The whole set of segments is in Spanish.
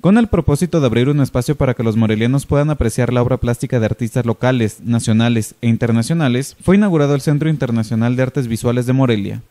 Con el propósito de abrir un espacio para que los morelianos puedan apreciar la obra plástica de artistas locales, nacionales e internacionales, fue inaugurado el Centro Internacional de Artes Visuales de Morelia.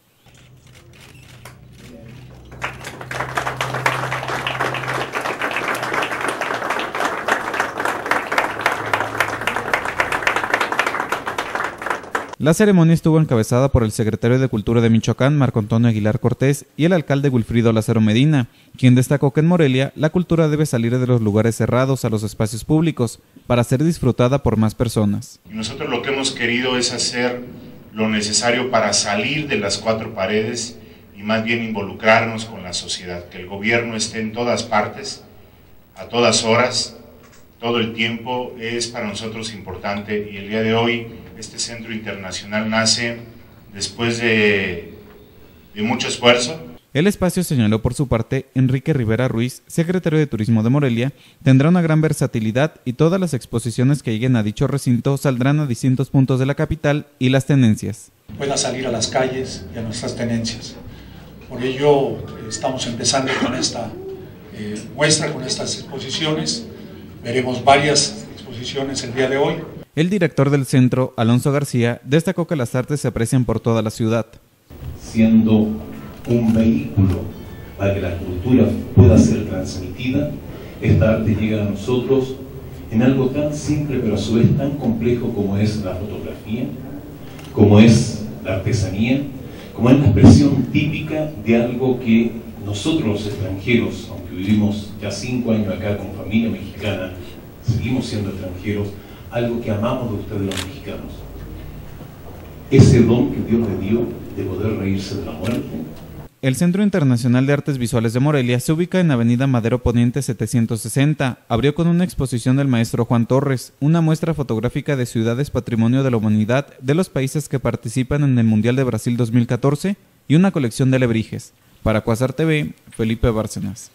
La ceremonia estuvo encabezada por el secretario de Cultura de Michoacán, Marco Antonio Aguilar Cortés, y el alcalde Wilfrido Lázaro Medina, quien destacó que en Morelia la cultura debe salir de los lugares cerrados a los espacios públicos para ser disfrutada por más personas. Nosotros lo que hemos querido es hacer lo necesario para salir de las cuatro paredes y más bien involucrarnos con la sociedad, que el gobierno esté en todas partes, a todas horas, todo el tiempo es para nosotros importante y el día de hoy este centro internacional nace después de, de mucho esfuerzo. El espacio señaló por su parte Enrique Rivera Ruiz, secretario de Turismo de Morelia, tendrá una gran versatilidad y todas las exposiciones que lleguen a dicho recinto saldrán a distintos puntos de la capital y las tendencias. Pueda salir a las calles y a nuestras tenencias. Por ello estamos empezando con esta eh, muestra, con estas exposiciones Veremos varias exposiciones el día de hoy. El director del centro, Alonso García, destacó que las artes se aprecian por toda la ciudad. Siendo un vehículo para que la cultura pueda ser transmitida, esta arte llega a nosotros en algo tan simple pero a su vez tan complejo como es la fotografía, como es la artesanía, como es la expresión típica de algo que nosotros los extranjeros, aunque vivimos ya cinco años acá como familia mexicana, seguimos siendo extranjeros, algo que amamos de ustedes los mexicanos. Ese don que Dios le dio de poder reírse de la muerte. El Centro Internacional de Artes Visuales de Morelia se ubica en Avenida Madero Poniente 760. Abrió con una exposición del maestro Juan Torres, una muestra fotográfica de ciudades patrimonio de la humanidad de los países que participan en el Mundial de Brasil 2014 y una colección de alebrijes. Para Cuasar TV, Felipe Bárcenas.